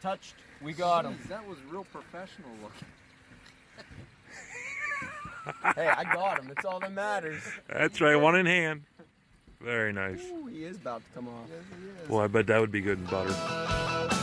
touched. We got him. That was real professional looking. hey, I got him. It's all that matters. That's right, one in hand. Very nice. Ooh, he is about to come off. Yes, he is. Boy, I bet that would be good in butter.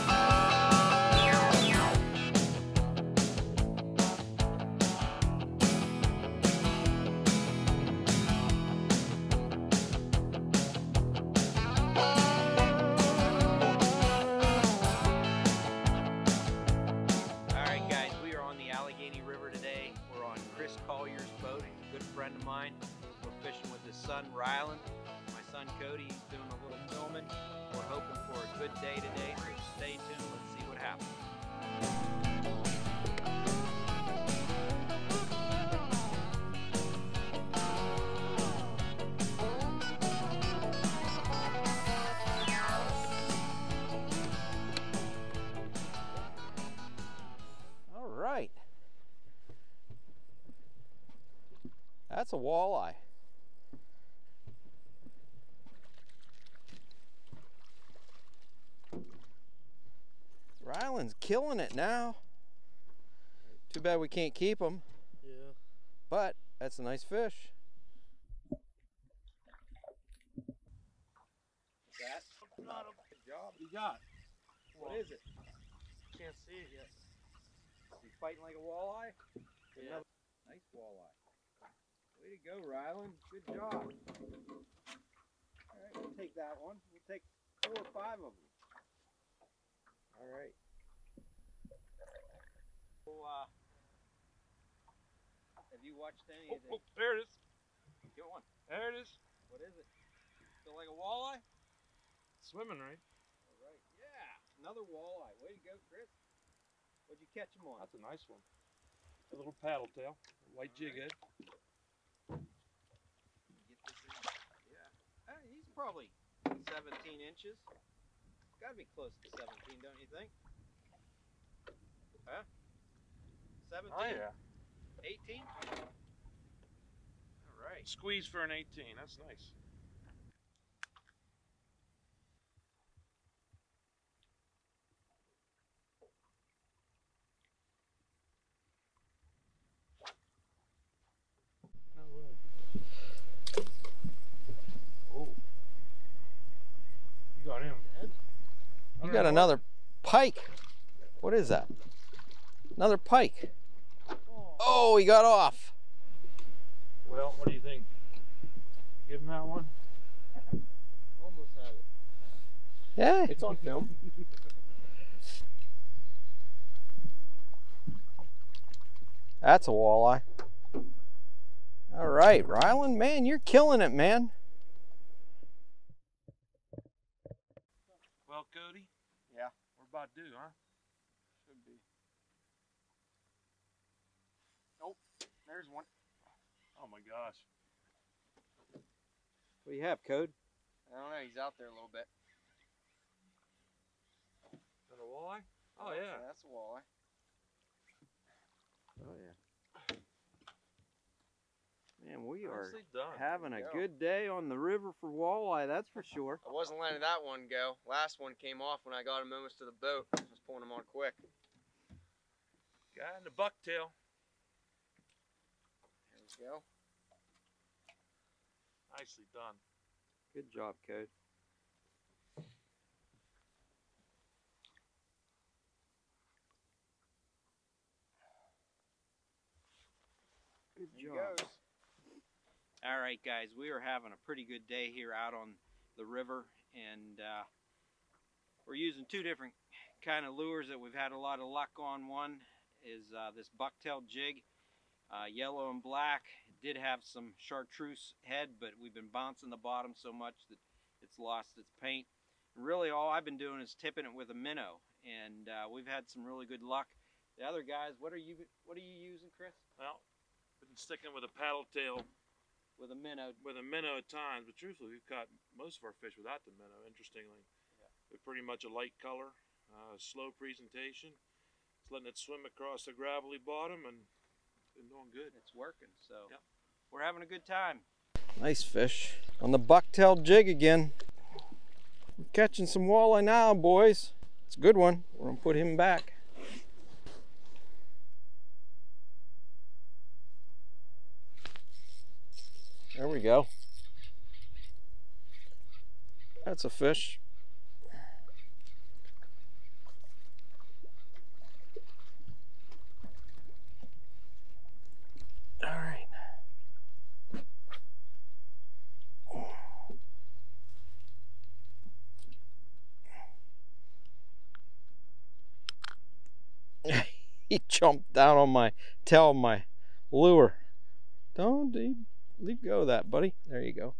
Friend of mine. We're fishing with his son, Rylan. My son, Cody, he's doing a little filming. We're hoping for a good day today, so stay tuned. Let's see what happens. That's a walleye. Ryland's killing it now. Too bad we can't keep him, Yeah. but that's a nice fish. That? Not a Good job. you got. What is it? Can't see it yet. You fighting like a walleye? Yeah. Another nice walleye. Way to go, Ryland. Good job. All right, we'll take that one. We'll take four or five of them. All right. So, uh, have you watched any Oh, of the? oh, there it is. Get one. There it is. What is it? Feel like a walleye? Swimming, right? All right. Yeah. Another walleye. Way to go, Chris. What'd you catch him on? That's a nice one. A little paddle tail, white jig head. Get this in. Yeah. Uh, he's probably 17 inches. Got to be close to 17, don't you think? Huh? 17? Oh yeah. 18? All right. Squeeze for an 18. That's nice. No way. Oh. You got him. You got another pike. What is that? Another pike. Oh, he got off. Well, what do you think? Give him that one? Almost had it. Yeah. It's on film. That's a walleye. All right, Ryland, man, you're killing it, man. Well, Cody? Yeah. We're about due, huh? Should be. Nope. There's one. Oh my gosh. What do you have, Code? I don't know. He's out there a little bit. Is that a walleye? Oh yeah. That's a walleye. Oh yeah. Man, we are done. having a go. good day on the river for walleye, that's for sure. I wasn't letting that one go. Last one came off when I got him almost to the boat. I was pulling him on quick. Guy in the bucktail. There we go. Nicely done. Good job, Code. Good job. All right, guys, we are having a pretty good day here out on the river, and uh, we're using two different kind of lures that we've had a lot of luck on. One is uh, this bucktail jig, uh, yellow and black. It did have some chartreuse head, but we've been bouncing the bottom so much that it's lost its paint. Really, all I've been doing is tipping it with a minnow, and uh, we've had some really good luck. The other guys, what are you what are you using, Chris? Well, been sticking with a paddle tail With a minnow. with a minnow at times, but truthfully, we've caught most of our fish without the minnow. Interestingly, Yeah. they're pretty much a light color, uh, slow presentation. Just letting it swim across the gravelly bottom and been doing good. It's working, so Yep. we're having a good time. Nice fish on the bucktail jig again. We're catching some walleye now, boys. It's a good one. We're gonna put him back. There we go. That's a fish. All right. he jumped down on my tail my lure. Don't leave, leave go of that, buddy. There you go.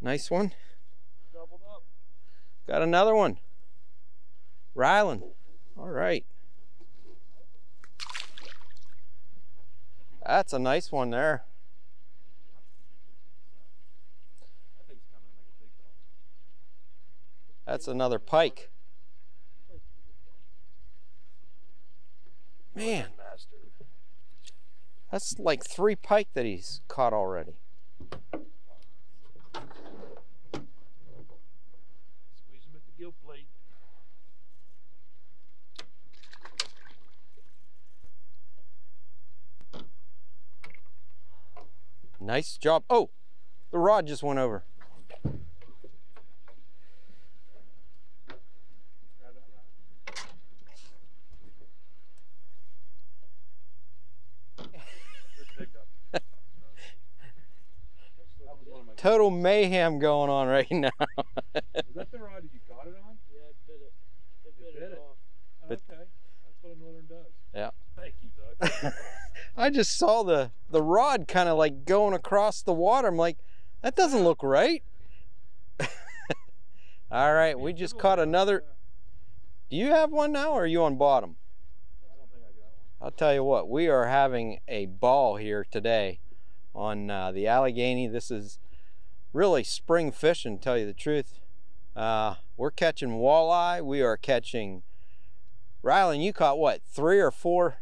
Nice one. Doubled up. Got another one. Ryland. All right. That's a nice one there. I think it's coming like a big dog. That's another pike. Man. That's like three pike that he's caught already. Squeeze him at the gill plate. Nice job. Oh, the rod just went over. Grab that rod. Good pickup. that was one of my. Total mayhem going on right now. Was that the rod that you got it on? Yeah, it bit it. It It bit, bit it, it? off. But- okay, that's what a northern does. Yeah. Thank you, Doug. I just saw the the rod kind of like going across the water. I'm like, that doesn't look right. All right, we just caught another. Do you have one now, or are you on bottom? I don't think I got one. I'll tell you what, we are having a ball here today on uh, the Allegheny. This is really spring fishing, tell you the truth. Uh, we're catching walleye. We are catching. Rylan, you caught what? Three or four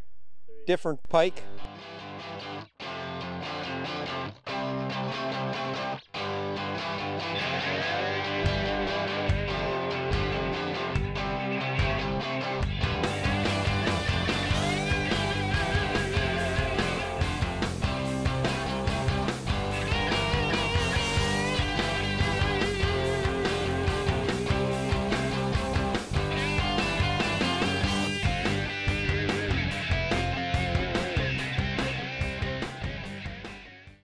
different pike?